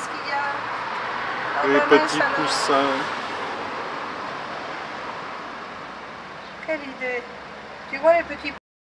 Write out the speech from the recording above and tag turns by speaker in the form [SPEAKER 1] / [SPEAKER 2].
[SPEAKER 1] Qu'est-ce qu'il y a? Les oh, petits poussins.
[SPEAKER 2] Quelle idée. Tu vois les petits